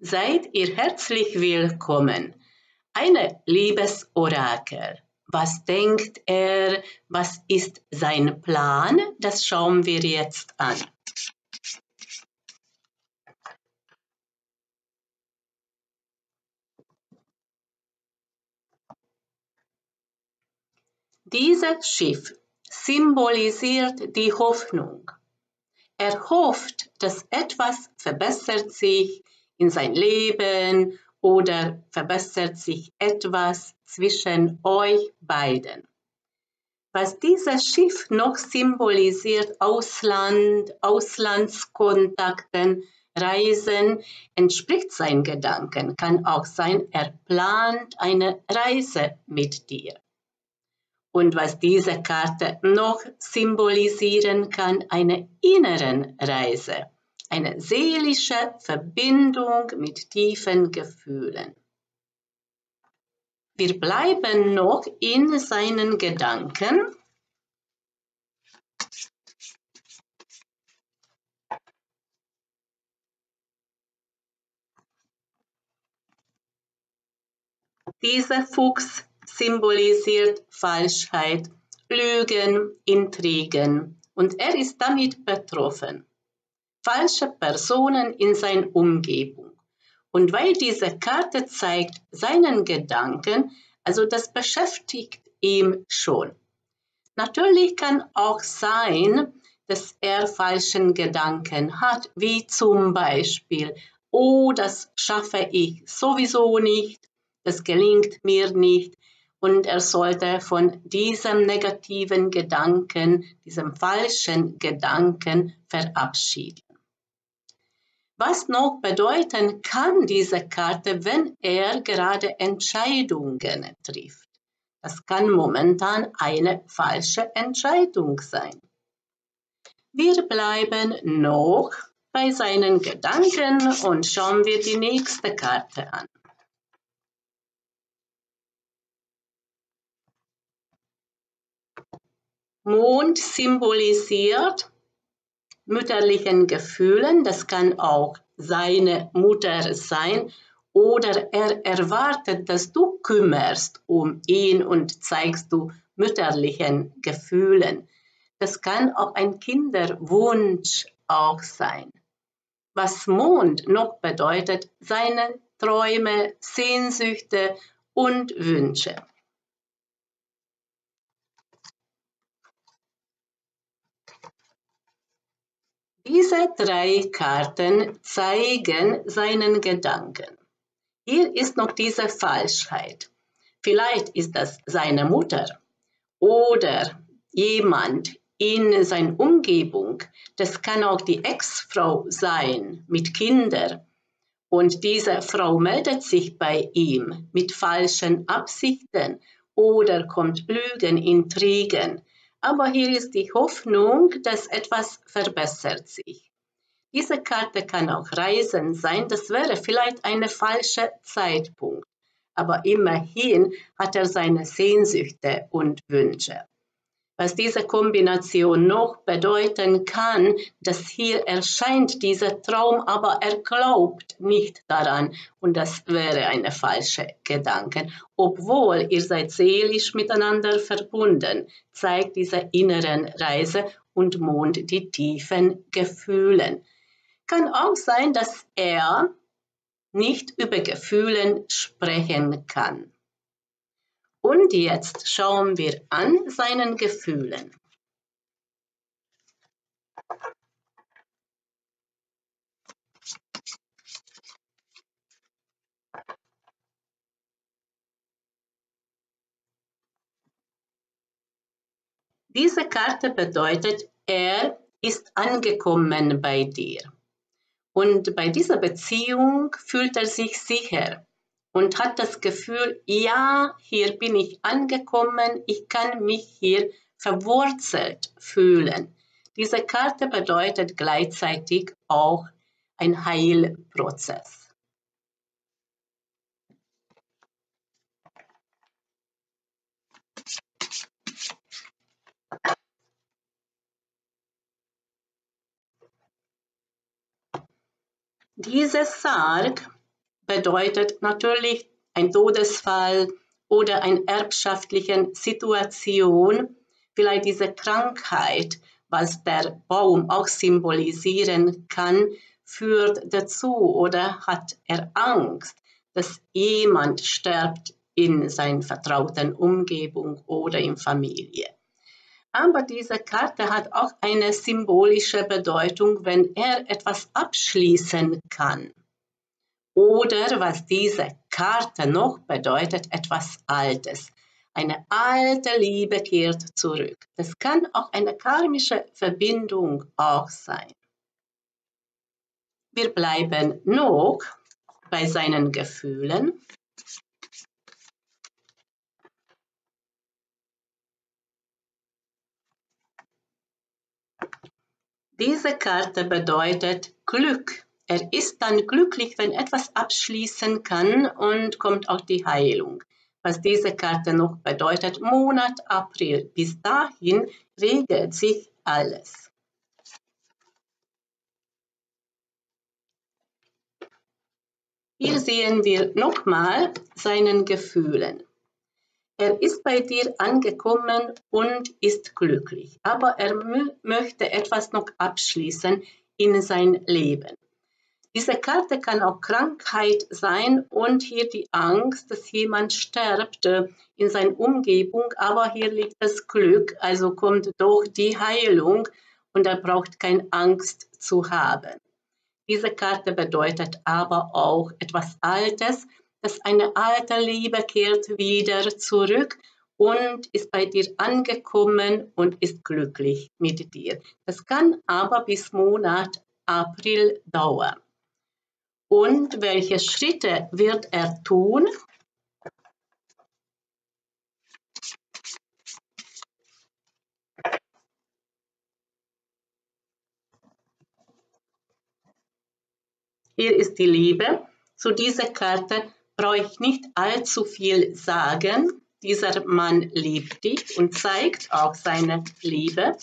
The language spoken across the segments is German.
Seid ihr herzlich willkommen. Eine Liebesorakel. Was denkt er? Was ist sein Plan? Das schauen wir jetzt an. Dieses Schiff symbolisiert die Hoffnung. Er hofft, dass etwas verbessert sich in sein Leben oder verbessert sich etwas zwischen euch beiden. Was dieses Schiff noch symbolisiert, Ausland, Auslandskontakten, Reisen, entspricht seinen Gedanken, kann auch sein, er plant eine Reise mit dir. Und was diese Karte noch symbolisieren kann, eine inneren Reise, eine seelische Verbindung mit tiefen Gefühlen. Wir bleiben noch in seinen Gedanken. Dieser Fuchs symbolisiert Falschheit, Lügen, Intrigen und er ist damit betroffen. Falsche Personen in seiner Umgebung. Und weil diese Karte zeigt seinen Gedanken, also das beschäftigt ihn schon. Natürlich kann auch sein, dass er falschen Gedanken hat, wie zum Beispiel, oh, das schaffe ich sowieso nicht, das gelingt mir nicht, und er sollte von diesem negativen Gedanken, diesem falschen Gedanken verabschieden. Was noch bedeuten kann diese Karte, wenn er gerade Entscheidungen trifft? Das kann momentan eine falsche Entscheidung sein. Wir bleiben noch bei seinen Gedanken und schauen wir die nächste Karte an. Mond symbolisiert mütterlichen Gefühlen. Das kann auch seine Mutter sein oder er erwartet, dass du kümmerst um ihn und zeigst du mütterlichen Gefühlen. Das kann auch ein Kinderwunsch auch sein. Was Mond noch bedeutet, seine Träume, Sehnsüchte und Wünsche. Diese drei Karten zeigen seinen Gedanken. Hier ist noch diese Falschheit. Vielleicht ist das seine Mutter oder jemand in seiner Umgebung. Das kann auch die Ex-Frau sein mit Kindern. Und diese Frau meldet sich bei ihm mit falschen Absichten oder kommt Lügen, Intrigen aber hier ist die Hoffnung, dass etwas verbessert sich. Diese Karte kann auch Reisen sein, das wäre vielleicht ein falscher Zeitpunkt, aber immerhin hat er seine Sehnsüchte und Wünsche was diese Kombination noch bedeuten kann, dass hier erscheint dieser Traum, aber er glaubt nicht daran und das wäre eine falsche Gedanke. Obwohl ihr seid seelisch miteinander verbunden, zeigt diese inneren Reise und Mond die tiefen Gefühlen. Kann auch sein, dass er nicht über Gefühlen sprechen kann. Und jetzt schauen wir an seinen Gefühlen. Diese Karte bedeutet, er ist angekommen bei dir. Und bei dieser Beziehung fühlt er sich sicher und hat das Gefühl, ja, hier bin ich angekommen, ich kann mich hier verwurzelt fühlen. Diese Karte bedeutet gleichzeitig auch ein Heilprozess. Diese Sarg bedeutet natürlich ein Todesfall oder eine erbschaftliche Situation, vielleicht diese Krankheit, was der Baum auch symbolisieren kann, führt dazu oder hat er Angst, dass jemand stirbt in seiner vertrauten Umgebung oder in Familie. Aber diese Karte hat auch eine symbolische Bedeutung, wenn er etwas abschließen kann. Oder was diese Karte noch bedeutet, etwas Altes. Eine alte Liebe kehrt zurück. Das kann auch eine karmische Verbindung auch sein. Wir bleiben noch bei seinen Gefühlen. Diese Karte bedeutet Glück. Er ist dann glücklich, wenn etwas abschließen kann und kommt auch die Heilung. Was diese Karte noch bedeutet, Monat April. Bis dahin regelt sich alles. Hier sehen wir nochmal seinen Gefühlen. Er ist bei dir angekommen und ist glücklich, aber er möchte etwas noch abschließen in sein Leben. Diese Karte kann auch Krankheit sein und hier die Angst, dass jemand stirbt in seiner Umgebung, aber hier liegt das Glück, also kommt doch die Heilung und er braucht keine Angst zu haben. Diese Karte bedeutet aber auch etwas Altes, dass eine alte Liebe kehrt wieder zurück und ist bei dir angekommen und ist glücklich mit dir. Das kann aber bis Monat April dauern. Und welche Schritte wird er tun? Hier ist die Liebe. Zu dieser Karte brauche ich nicht allzu viel sagen. Dieser Mann liebt dich und zeigt auch seine Liebe.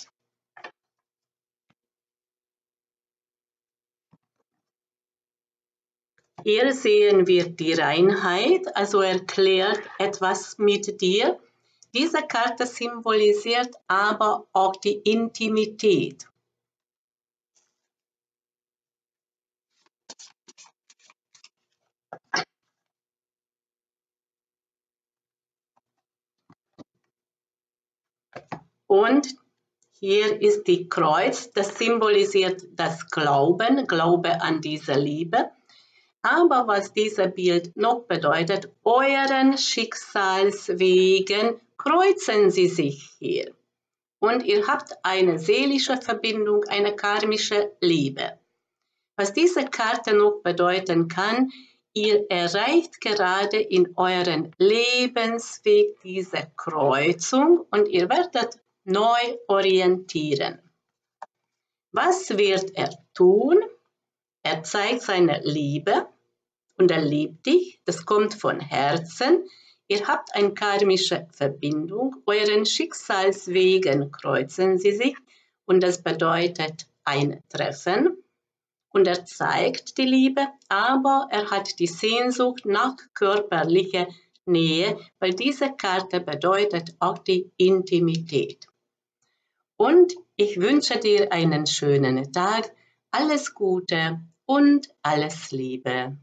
Hier sehen wir die Reinheit, also erklärt etwas mit dir. Diese Karte symbolisiert aber auch die Intimität. Und hier ist die Kreuz, das symbolisiert das Glauben, Glaube an diese Liebe. Aber was dieses Bild noch bedeutet, euren Schicksalswegen kreuzen sie sich hier. Und ihr habt eine seelische Verbindung, eine karmische Liebe. Was diese Karte noch bedeuten kann, ihr erreicht gerade in euren Lebensweg diese Kreuzung und ihr werdet neu orientieren. Was wird er tun? Er zeigt seine Liebe und er liebt dich. Das kommt von Herzen. Ihr habt eine karmische Verbindung. Euren Schicksalswegen kreuzen sie sich und das bedeutet ein Treffen. Und er zeigt die Liebe, aber er hat die Sehnsucht nach körperlicher Nähe, weil diese Karte bedeutet auch die Intimität. Und ich wünsche dir einen schönen Tag, alles Gute und alles Liebe.